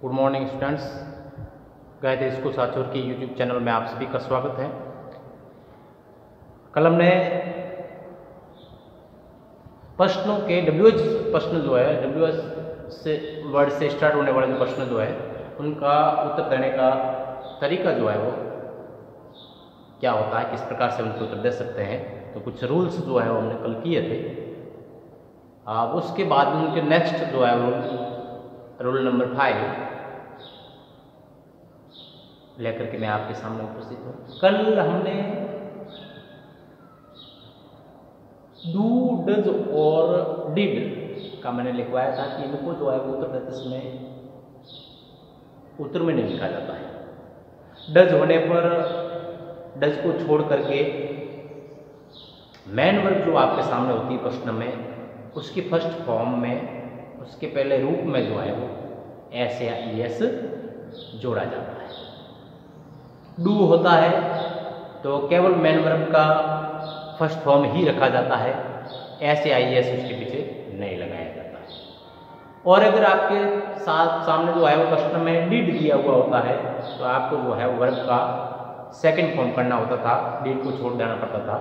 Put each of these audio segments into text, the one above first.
Good morning students Gayatri school Sanchore की YouTube channel में आप सभी का स्वागत है। कल हमने प्रश्नों के डब्ल्यू एच प्रश्न जो है डब्ल्यू एच से वर्ड से स्टार्ट होने वाले जो प्रश्न जो है, उनका उत्तर देने का तरीका जो है वो क्या होता है, किस प्रकार से उनको उत्तर दे सकते हैं तो कुछ रूल्स जो है वो हमने कल किए थे। अब उसके बाद उनके नेक्स्ट जो है रूल रूल नंबर फाइव लेकर के मैं आपके सामने उपस्थित हूँ। कल हमने डू डज और डिड का मैंने लिखवाया था कि इनको जो है उत्तर देते में, उत्तर में नहीं लिखा जाता है। डज होने पर डज को छोड़ करके मैन वर्ग जो आपके सामने होती है प्रश्न में, उसकी फ़र्स्ट फॉर्म में उसके पहले रूप में जो है वो एस या ई एस जोड़ा जाता है। डू होता है तो केवल मैन वर्ब का फ़र्स्ट फॉर्म ही रखा जाता है। एस या आई एस उसके पीछे नहीं लगाया जाता है। और अगर आपके साथ सामने जो है वो कस्टम में डिड दिया हुआ होता है तो आपको जो है वर्ब का सेकंड फॉर्म करना होता था। डिड को छोड़ देना पड़ता था।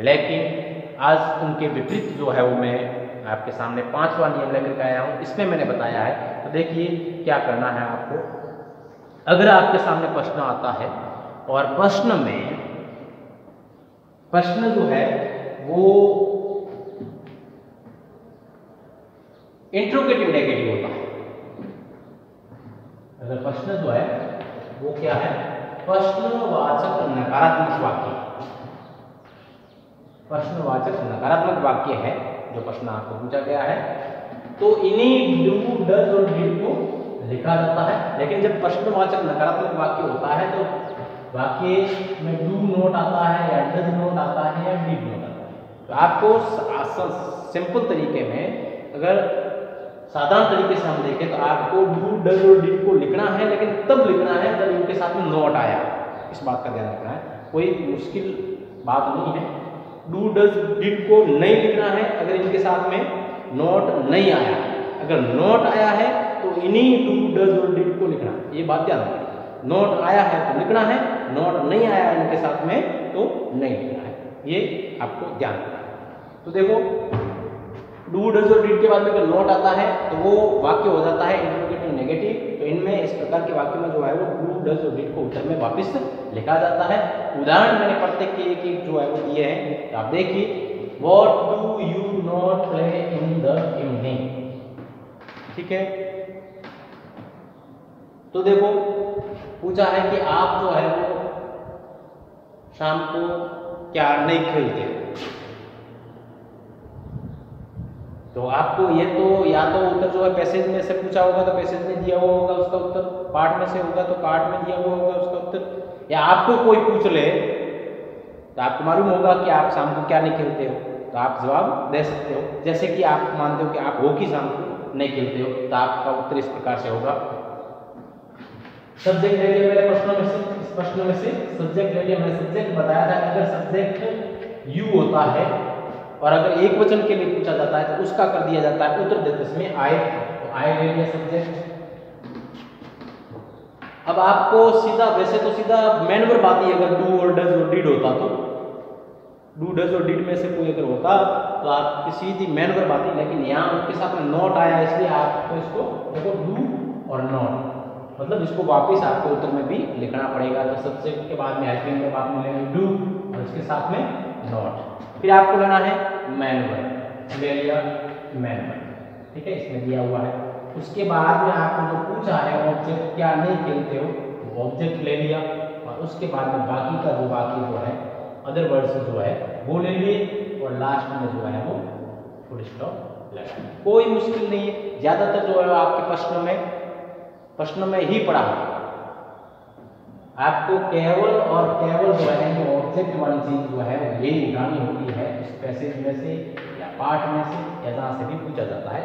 लेकिन आज उनके विपरीत जो है वो मैं आपके सामने पांचवा नियम लेकर के आया हूँ। इसमें मैंने बताया है। तो देखिए, क्या करना है आपको? अगर आपके सामने प्रश्न आता है और प्रश्न में, प्रश्न जो है वो इंट्रोगेटिव नेगेटिव होता है। अगर प्रश्न जो है वो क्या है? प्रश्नवाचक नकारात्मक वाक्य। प्रश्नवाचक नकारात्मक वाक्य है। जो प्रश्न आपको पूछा गया है। तो इन्हीं डू डज और डिड को लिखा जाता है। लेकिन जब प्रश्नवाचक नकारात्मक वाक्य होता है तो वाक्य में डू नोट आता है या डज नोट आता है या डिड नोट आता है। तो आपको सिंपल तरीके में अगर साधारण तरीके से हम देखें तो आपको डू डज और डिड को लिखना है, लेकिन तब लिखना है जब इनके साथ में नोट आया। इस बात का ध्यान रखना है। कोई मुश्किल बात नहीं है। डू डज डिड को नहीं लिखना है, अगर इनके साथ में नोट नहीं आया। अगर नोट आया है तो इन्हीं डू डज और डिड को लिखना है। ये बात ध्यान रखना नोट आया है तो लिखना है नोट नहीं आया इनके साथ में तो नहीं लिखना है। ये आपको ध्यान रखना है। तो देखो डू डज और डिड के बाद में अगर नोट आता है तो वो वाक्य हो जाता है इंट्रोगेटिव नेगेटिव तो इनमें इस प्रकार के वाक्य में जो है वो डू डज और डिड को उत्तर में वापस लिखा जाता है। उदाहरण मैंने प्रत्येक के एक एक जो है वो दिए हैं तो आप देखिए what do you not play in the evening ठीक है? तो देखो, पूछा है कि आप जो है वो शाम को क्या नहीं खेलते? तो आपको ये तो या तो उत्तर जो है पैसेज में से पूछा होगा तो पैसेज में दिया हुआ होगा उसका उत्तर पार्ट में से होगा तो पार्ट में दिया हुआ होगा उसका उत्तर। या आपको कोई पूछ ले तो आपको मालूम होगा कि आप शाम को क्या नहीं खेलते हो। तो आप जवाब दे सकते हो। जैसे कि आप मानते हो कि आप हॉकी शाम को नहीं खेलते हो तो आपका उत्तर इस प्रकार से होगा। सब्जेक्ट ले लिया प्रश्नों में से, इस प्रश्न में से सब्जेक्ट ले लिया मैंने सब्जेक्ट बताया था। अगर सब्जेक्ट यू होता है, और अगर एक वचन के लिए पूछा जाता है तो उसका कर दिया जाता है, उत्तर देते समय आए तो ले लिया सब्जेक्ट अब आपको सीधा, वैसे तो सीधा मैन वर्ब आती है अगर डू और डज और डिड होता तो। डू डज और डिड में से कोई अगर होता तो आपकी सीधी मैन वर्ब आती लेकिन यहाँ उनके साथ में नॉट आया, इसलिए आपको इसको देखो डू और नॉट मतलब इसको वापस आपको उत्तर में भी लिखना पड़ेगा तो सब्जेक्ट के बाद में हेल्पिंग के बाद में लेंगे डू और इसके साथ में नॉट फिर आपको लेना है मैनवर ले लिया मैनवर ठीक है, इसमें दिया हुआ है। उसके बाद में आपको जो पूछा है ऑब्जेक्ट क्या नहीं खेलते हो, वो ऑब्जेक्ट ले लिया और उसके बाद में बाकी का जो बाकी जो है अदर वर्ड्स जो है, वो ले लिए और लास्ट में जो है वो फुल स्टॉप लगा कोई मुश्किल नहीं है। ज़्यादातर जो है आपके प्रश्न में प्रश्न में ही पढ़ा आपको केवल और केवल जो है जो ऑब्जेक्ट वाली चीज़ जो है यही निकालनी होती है, इस पैसेज में से या पार्ट में से, या जहाँ से भी पूछा जाता है।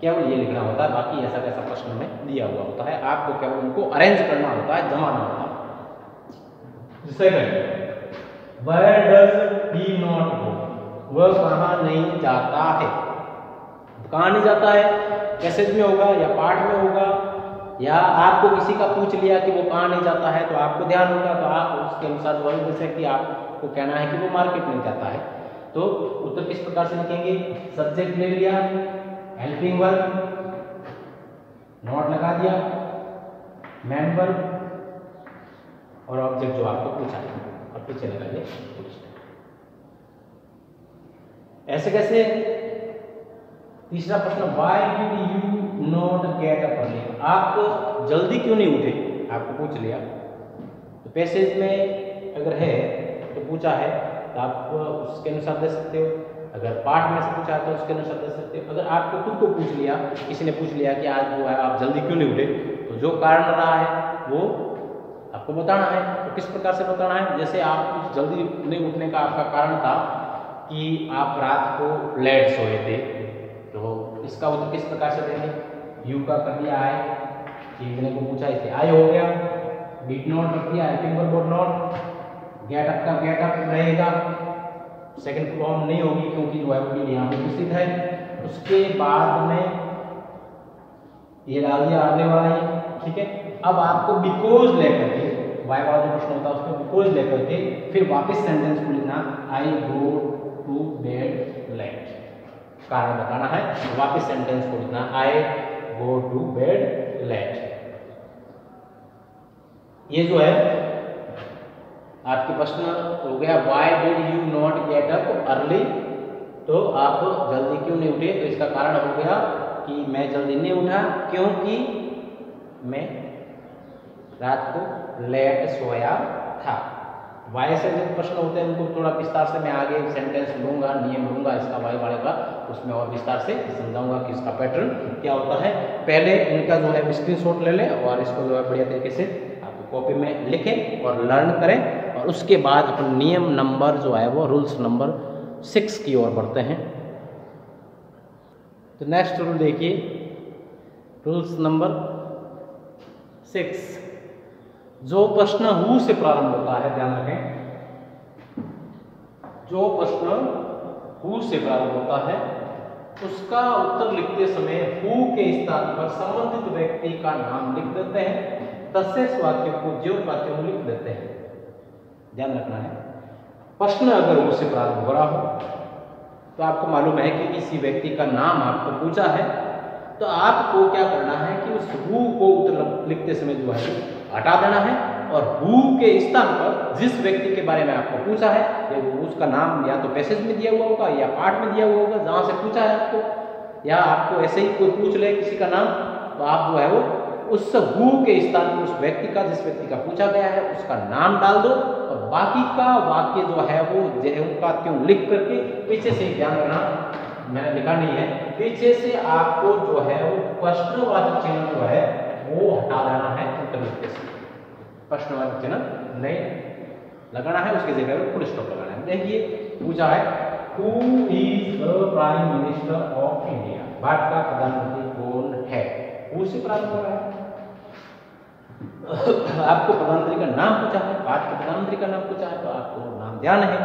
केवल ये लिखना होता है? बाकी ऐसा कैसा प्रश्न में दिया हुआ होता है। आपको केवल उनको अरेंज करना होता है जमाना होता है। सेकंड वह डज ही नॉट गो वह कहाँ नहीं जाता है? कहाँ नहीं जाता है? मैसेज में होगा या पार्ट में होगा? या आपको किसी का पूछ लिया कि वो कहाँ नहीं जाता है तो आपको ध्यान होगा तो आप उसके अनुसार वही जैसे कि आपको कहना है कि वो मार्केट नहीं जाता है। तो उत्तर किस प्रकार से लिखेंगे सब्जेक्ट ले लिया हेल्पिंग वर्क नोट लगा दिया मैन वर्क और ऑब्जेक्ट जो आपको पूछा और पीछे लगाइए ऐसे कैसे? तीसरा प्रश्न why did you not get up early आप जल्दी क्यों नहीं उठे? आपको पूछ लिया। तो पैसेज में अगर है तो पूछा है तो आप उसके अनुसार दे सकते हो। अगर पाठ में से पूछा तो उसके अनुसार दे सकते अगर आपको खुद को पूछ लिया, किसी ने पूछ लिया कि आज जो है, आप जल्दी क्यों नहीं उठे? तो जो कारण रहा है, वो आपको बताना है। तो किस प्रकार से बताना है? जैसे आप जल्दी नहीं उठने का आपका कारण था कि आप रात को लेट सोए थे। तो इसका उत्तर किस प्रकार से देंगे यू का कर दिया आए सीखने को पूछा इसे आई हो गया। बीट नॉट रख दिया finger board not get up का गेट अप रहेगा। सेकंड फॉर्म नहीं होगी क्योंकि जो है वो यहाँ पे उपस्थित है। उसके बाद में ये डाल दिया आने वाला ही, ठीक है? अब आपको बिकॉज़ लेकर के वाई वाला जो प्रश्न होता है उसको बिकॉज़ लेकर के फिर वापस सेंटेंस को लिखना I go to bed late कारण बताना है, वापस सेंटेंस को लिखना I go to bed late ये जो है आपके प्रश्न हो गया why did you not get up early तो आप जल्दी क्यों नहीं उठे? तो इसका कारण हो गया कि मैं जल्दी नहीं उठा क्योंकि मैं रात को लेट सोया था। वाई से जो प्रश्न होते हैं, उनको थोड़ा विस्तार से मैं आगे सेंटेंस लूँगा, नियम लूँगा, इसका वाई वाले का, उसमें और विस्तार से समझाऊँगा कि इसका पैटर्न क्या होता है। पहले इनका जो है स्क्रीन ले लें और इसको जो है बढ़िया तरीके से आप कॉपी में लिखें और लर्न करें। उसके बाद अपन नियम नंबर जो है वो रूल्स नंबर सिक्स की ओर बढ़ते हैं। तो नेक्स्ट रूल देखिए। रूल्स नंबर सिक्स जो प्रश्न हु से प्रारंभ होता है, ध्यान रखें। जो प्रश्न हु से प्रारंभ होता है, उसका उत्तर लिखते समय हु के स्थान पर संबंधित व्यक्ति का नाम लिख देते हैं। तसेस वाक्य को जो वाक्य लिख देते हैं। ध्यान रखना है। प्रश्न अगर हु से प्रारंभ हो रहा हो तो आपको मालूम है कि किसी व्यक्ति का नाम आपको पूछा है तो आपको क्या करना है कि उस हु को उत्तर लिखते समय जो है, हटा देना है और हु के स्थान पर जिस व्यक्ति के बारे में आपको पूछा है, या उसका नाम या तो पैसेज में दिया हुआ होगा या पाठ में दिया हुआ होगा, जहाँ से पूछा है आपको, या आपको ऐसे ही कोई पूछ ले किसी का नाम तो आप जो है वो उस हु के स्थान पर उस व्यक्ति का, जिस व्यक्ति का पूछा गया है, उसका नाम डाल दो। बाकी का वाक्य जो है वो उनका क्यों लिख करके पीछे से ध्यान रखना मैंने लिखा नहीं है। पीछे से आपको जो है वो प्रश्नवाचक चिन्ह जो है वो हटा देना है उत्तर लिखते से। प्रश्नवाचक चिन्ह नहीं लगाना है, उसकी जगह फुल स्टॉप लगाना है। देखिए, पूछा है who is the prime minister of India Bharat का प्रधानमंत्री कौन है? हु से प्रारंभ हो रहा है। आपको प्रधानमंत्री का नाम पूछा है, आज के प्रधानमंत्री का नाम पूछा है तो आपको नाम ध्यान है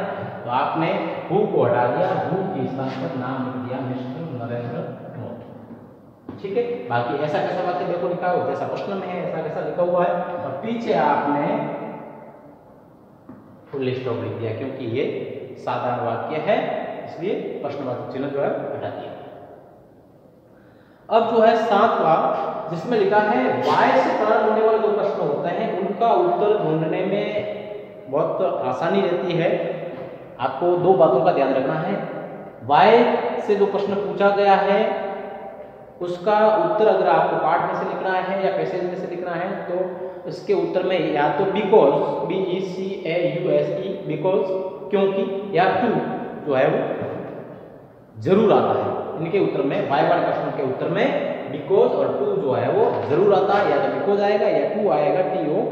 तो आपने हु को हटा दिया, हु के स्थान पर नाम लिख दिया, मिस्टर नरेंद्र मोदी। ठीक है? बाकी ऐसा कैसा वाक्य देखो लिखा हो जैसा प्रश्न में है, ऐसा कैसा लिखा हुआ है। और पीछे आपने फुल स्टॉप लिख दिया, क्योंकि ये साधारण वाक्य है, इसलिए प्रश्नवाचक चिन्ह जो है हटा दिया। अब जो है सातवा, जिसमें लिखा है, वाय से प्रारंभ होने वाले जो प्रश्न होते हैं, उनका उत्तर ढूँढने में बहुत आसानी रहती है। आपको दो बातों का ध्यान रखना है। वाय से जो प्रश्न पूछा गया है, उसका उत्तर अगर आपको पाठ में से लिखना है या पैसेज में से लिखना है तो इसके उत्तर में या तो because B E C A U S E because क्योंकि या टू जो है वो ज़रूर आता है। इनके उत्तर में वाई वाले प्रश्न के उत्तर में बिकॉज़ और टू जो है वो ज़रूर आता है या तो बिकॉज़ आएगा या टू आएगा टी ओ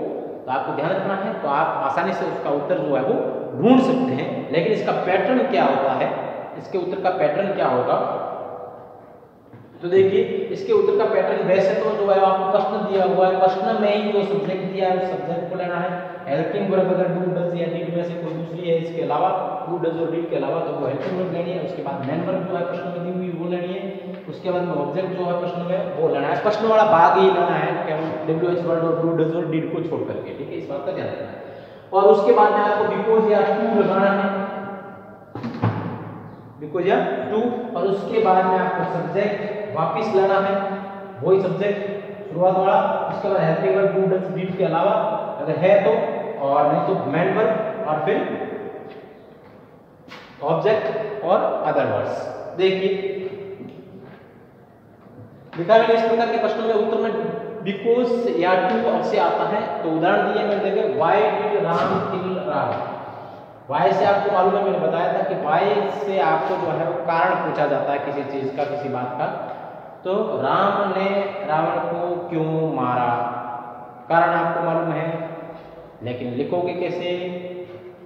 तो आपको ध्यान रखना है। तो आप आसानी से उसका उत्तर जो है वो ढूंढ सकते हैं। लेकिन इसका पैटर्न क्या होता है? इसके उत्तर का पैटर्न क्या होगा? तो देखिए, इसके उत्तर का पैटर्न वैसे तो जो है आपको प्रश्न दिया हुआ है। प्रश्न में ही जो सब्जेक्ट दिया है, उस सब्जेक्ट को लेना है। हेल्पिंग वर्ब अगर डू डज या डिड में से कोई दूसरी है, इसके अलावा डू डज और डिड के अलावा तो वो हेल्पिंग वर्ब लेनी है, उसके बाद मेन वर्ब जो है प्रश्न में दी लेनी है। उसके बाद में ऑब्जेक्ट जो है प्रश्न में, वो लेना है। प्रश्न वाला भाग ही लेना है डब्ल्यू एच वर्ड और डू डज और डिड को छोड़ करके, ठीक है? इस बात का ध्यान रखना है। और उसके बाद में आपको बिकॉज़ या टू लगाना है। बिकॉज़ या टू और उसके बाद में आपको सब्जेक्ट वापस लाना है। वही सब्जेक्ट शुरुआत वाला। उसके बाद helping verb do does did के अलावा अगर है तो और नहीं तो मेन वर्ब और फिर ऑब्जेक्ट और अदर वर्ड्स देखिए मैंने इस प्रकार के प्रश्नों में उत्तर में बिकॉज़ या टू से आता है तो उदाहरण दिए मैंने देखे why did Ram kill Ravan why से आपको मालूम है? मैंने बताया था कि वाई से आपको जो है वो कारण पूछा जाता है किसी चीज़ का, किसी बात का। तो राम ने रावण को क्यों मारा? कारण आपको मालूम है। लेकिन लिखोगे कैसे?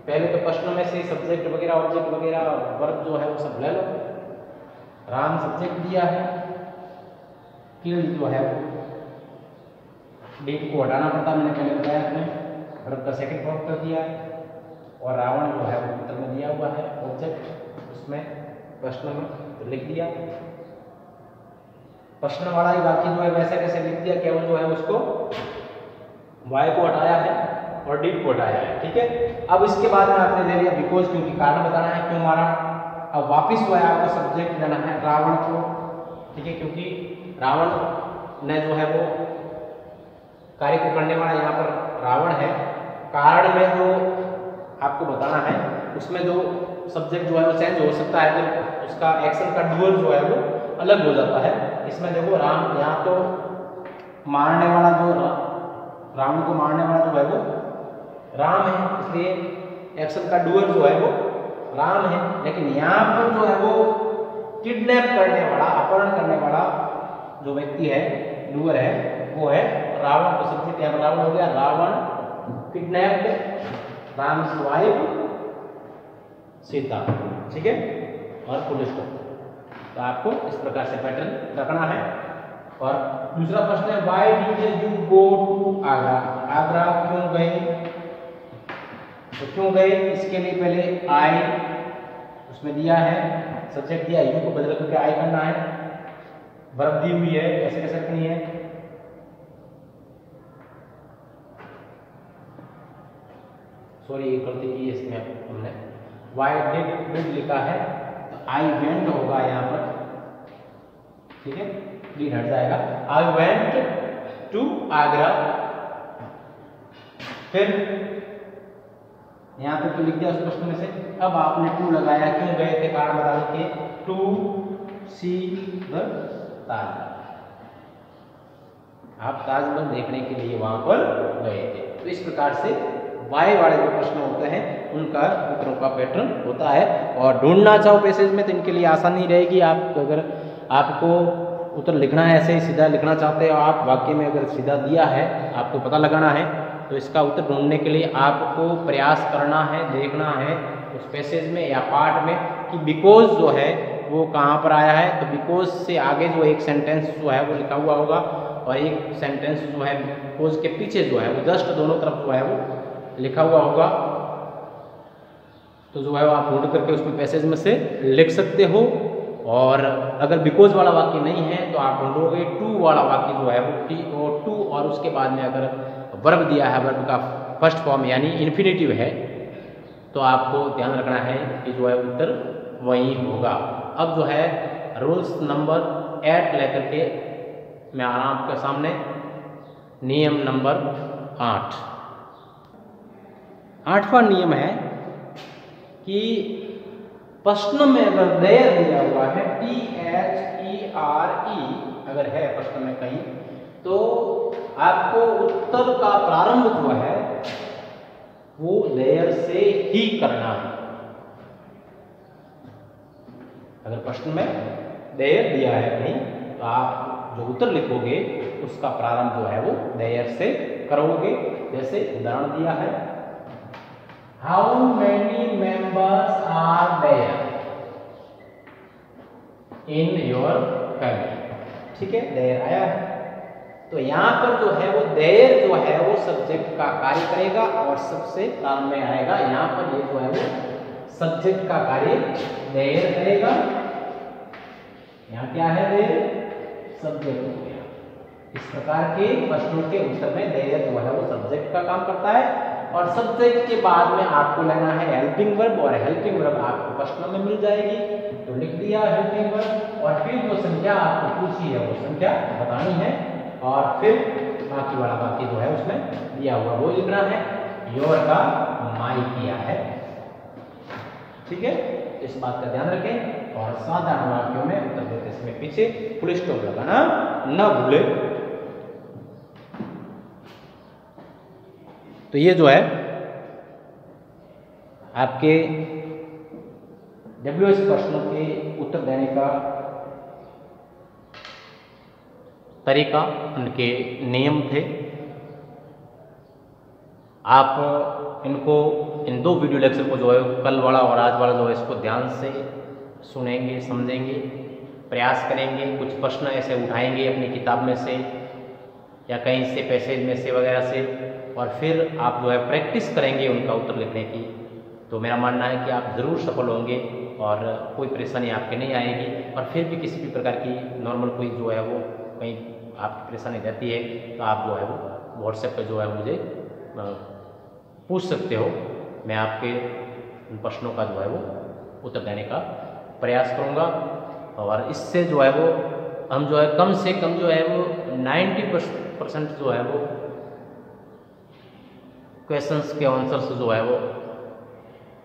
पहले तो प्रश्नों में से सब्जेक्ट वगैरह ऑब्जेक्ट वगैरह वर्ग जो है वो सब ले लो। राम सब्जेक्ट दिया है। किल जो है डेट को हटाना पड़ता, मैंने पहले बताया आपने वर्ब का सेकंड फॉर्म कर दिया है और रावण जो है वो उत्तर में दिया हुआ है ऑब्जेक्ट उसमें प्रश्न में तो लिख दिया। प्रश्न वाला ही बाकी जो है वैसे कैसे लिख दिया, केवल जो है उसको वाई को हटाया है और डी को हटाया है, ठीक है? अब इसके बाद में आपने ले लिया बिकॉज़ क्योंकि कारण बताना है, क्यों मारा? अब वापिस जो है आपको सब्जेक्ट लेना है रावण को, ठीक है? क्योंकि रावण ने जो है वो कार्य को करने वाला यहाँ पर रावण है। कारण में जो आपको बताना है, उसमें जो सब्जेक्ट जो है वो चेंज हो सकता है तो उसका एक्शन का डुअल जो है वो अलग हो जाता है। इसमें देखो राम यहाँ तो मारने वाला जो राम को मारने वाला जो है वो राम है, इसलिए एक्शन का डुअल जो है वो राम है। लेकिन यहाँ पर जो है वो किडनैप करने वाला, अपहरण करने वाला जो व्यक्ति है डुअर है, वो है रावण। तो सबसे क्या रावण हो गया Ravan. Kidnapped Ram's wife Sita. ठीक है? और पुलिस को। तो आपको इस प्रकार से पैटर्न रखना है। और दूसरा प्रश्न है why did you go to Agra Agra क्यों गए? तो क्यों गए? इसके लिए पहले आई उसमें दिया है सब्जेक्ट दिया यू को बदल करके आई करना है। वर्ब दी हुई है कैसे कैसे रखनी है। सॉरी ये गलती की इसमें हमने वाई डिड डिड लिखा है तो आई वेंट होगा यहाँ पर। ठीक है? डिड हट जाएगा। आई वेंट टू आगरा फिर यहाँ पे तो लिख दिया उस प्रश्न में से, अब आपने टू लगाया, क्यों गए थे? कारण बताने के टू सी द ताज। आप ताजमहल देखने के लिए वहाँ पर गए थे। तो इस प्रकार से वाई वाले जो प्रश्न होते हैं, उनका उत्तरों का पैटर्न होता है। और ढूंढना चाहो पैसेज में तो इनके लिए आसानी रहेगी। आप अगर आपको उत्तर लिखना है, ऐसे ही सीधा लिखना चाहते हो, आप वाक्य में अगर सीधा दिया है, आपको पता लगाना है तो इसका उत्तर ढूँढने के लिए आपको प्रयास करना है, देखना है उस पैसेज में या पार्ट में कि बिकॉज़ जो है वो कहाँ पर आया है? तो बिकॉज़ से आगे जो एक सेंटेंस जो है वो लिखा हुआ होगा और एक सेंटेंस जो है बिकॉज़ के पीछे जो है वो जस्ट दोनों तरफ़ जो है वो लिखा हुआ होगा। तो जो है वो आप ढूंढ करके उसमें पैसेज में से लिख सकते हो और अगर बिकॉज़ वाला वाक्य नहीं है तो आप ढूंढोगे टू वाला वाक्य जो है वो टी ओ टू और उसके बाद में अगर वर्ब दिया है वर्ब का फ़र्स्ट फॉर्म यानी इन्फिनेटिव है तो आपको ध्यान रखना है कि जो है उत्तर वही होगा। अब जो है रूल्स नंबर एट लेकर के मैं आ रहा हूँ आपके सामने। नियम नंबर आठ। आठवां नियम है कि प्रश्न में अगर देर दिया हुआ है T H E R E अगर है प्रश्न में कहीं तो आपको उत्तर का प्रारंभ जो है, वो लेयर से ही करना है। अगर प्रश्न में देयर दिया है कहीं तो आप जो उत्तर लिखोगे, उसका प्रारंभ जो है वो देयर से करोगे। जैसे उदाहरण दिया है how many members are there in your family? ठीक है, देयर आया है। तो यहाँ पर जो है वो देर जो है वो सब्जेक्ट का कार्य करेगा और सबसे काम में आएगा। यहाँ पर ये जो है वो सब्जेक्ट का कार्य देर करेगा। यहाँ क्या है देर सब्जेक्ट हो गया। इस प्रकार के प्रश्नों के उत्तर में देर जो है, वो सब्जेक्ट का काम करता है। और सब्जेक्ट के बाद में आपको लेना है हेल्पिंग वर्ब और हेल्पिंग वर्ब आपको प्रश्नों में मिल जाएगी। तो लिख दिया हेल्पिंग वर्ब और फिर जो संख्या आपको पूछी है, वो संख्या बतानी है। और फिर बाकी वाला बाकी जो है उसमें दिया हुआ वो लिखना है। योर का माई किया है। ठीक है? इस बात का ध्यान रखें। और साधारण वाक्यों में उत्तर देते समय पीछे फुल स्टॉप लगाना न भूले। तो ये जो है, आपके डब्ल्यू एस प्रश्नों के उत्तर देने का तरीका उनके नियम थे। आप इनको इन दो वीडियो लेक्चर को जो है कल वाला और आज वाला जो है इसको ध्यान से सुनेंगे, समझेंगे, प्रयास करेंगे, कुछ प्रश्न ऐसे उठाएँगे अपनी किताब में से या कहीं से पैसेज में से वगैरह से और फिर आप जो है प्रैक्टिस करेंगे उनका उत्तर लिखने की। तो मेरा मानना है कि आप ज़रूर सफल होंगे और कोई परेशानी आपके नहीं आएगी और फिर भी किसी भी प्रकार की नॉर्मल कोई जो है वो कहीं आपकी परेशानी रहती है तो आप जो है वो व्हाट्सएप पर जो है मुझे पूछ सकते हो। मैं आपके उन प्रश्नों का जो है वो उत्तर देने का प्रयास करूँगा और इससे जो है वो हम जो है कम से कम जो है वो 90 परसेंट जो है वो क्वेश्चंस के आंसर्स जो है वो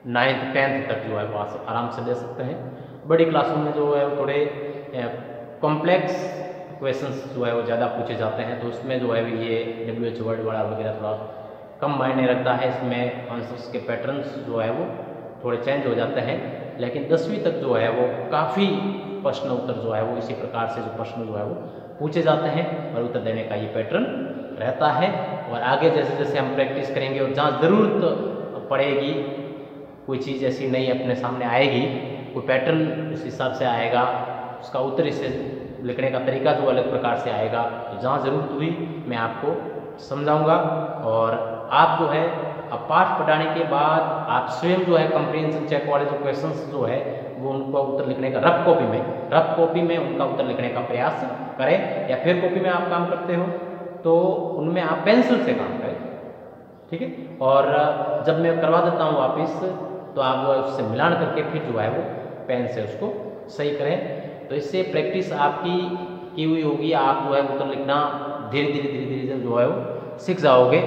नाइन्थ टेंथ तक जो है वो आराम से ले सकते हैं बड़ी क्लासों में जो है थोड़े कॉम्प्लेक्स क्वेश्चंस जो है वो ज़्यादा पूछे जाते हैं तो उसमें जो है ये डब्ल्यू एच वर्ड वाला वगैरह थोड़ा कम मायने रखता है इसमें आंसर्स के पैटर्न्स जो है वो थोड़े चेंज हो जाते हैं लेकिन दसवीं तक जो है वो काफ़ी प्रश्न उत्तर जो है वो इसी प्रकार से जो प्रश्न जो है वो पूछे जाते हैं और उत्तर देने का ये पैटर्न रहता है। और आगे जैसे जैसे हम प्रैक्टिस करेंगे और जहाँ ज़रूरत पड़ेगी, कोई चीज़ ऐसी नई अपने सामने आएगी, कोई पैटर्न उस हिसाब से आएगा, उसका उत्तर इससे लिखने का तरीका जो अलग प्रकार से आएगा तो जहाँ ज़रूरत हुई मैं आपको समझाऊँगा। और आप जो है अब पाठ पढ़ाने के बाद आप स्वयं जो है कंप्रीहेंशन चेक वाले जो क्वेश्चंस जो है, वो उनका उत्तर लिखने का रफ कॉपी में रफ कॉपी में उनका उत्तर लिखने का प्रयास करें या फिर कॉपी में आप काम करते हो तो उनमें आप पेंसिल से काम करें, ठीक है? और जब मैं करवा देता हूँ वापिस तो आप जो उससे मिलान करके फिर जो है वो पेन से उसको सही करें। तो इससे प्रैक्टिस आपकी की हुई होगी, आप जो है उत्तर लिखना धीरे धीरे धीरे धीरे जो है वो सीख जाओगे।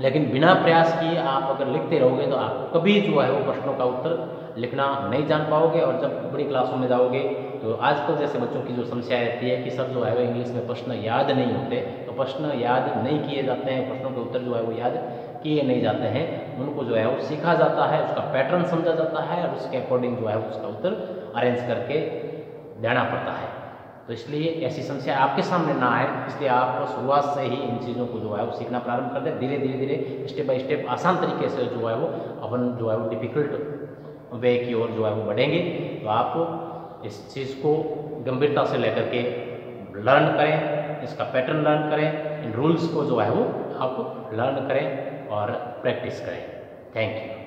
लेकिन बिना प्रयास किए आप अगर लिखते रहोगे तो आप कभी जो है वो प्रश्नों का उत्तर लिखना नहीं जान पाओगे और जब बड़ी क्लासों में जाओगे तो आजकल जैसे बच्चों की जो समस्या रहती है कि सब जो है वो इंग्लिश में प्रश्न याद नहीं होते तो प्रश्न याद नहीं किए जाते हैं, प्रश्नों के उत्तर जो है वो याद किए नहीं जाते हैं, उनको जो है वो सीखा जाता है, उसका पैटर्न समझा जाता है और उसके अकॉर्डिंग जो है उसका उत्तर अरेंज करके देना पड़ता है। तो इसलिए ऐसी समस्या आपके सामने ना आए, इसलिए आप शुरुआत से ही इन चीज़ों को जो है वो सीखना प्रारंभ कर दें। धीरे धीरे धीरे स्टेप बाय स्टेप आसान तरीके से जो है वो अपन जो है वो डिफ़िकल्ट वे की ओर जो है वो बढ़ेंगे। तो आप इस चीज़ को गंभीरता से लेकर के लर्न करें, इसका पैटर्न लर्न करें, इन रूल्स को जो है वो आप लर्न करें और प्रैक्टिस करें। Thank you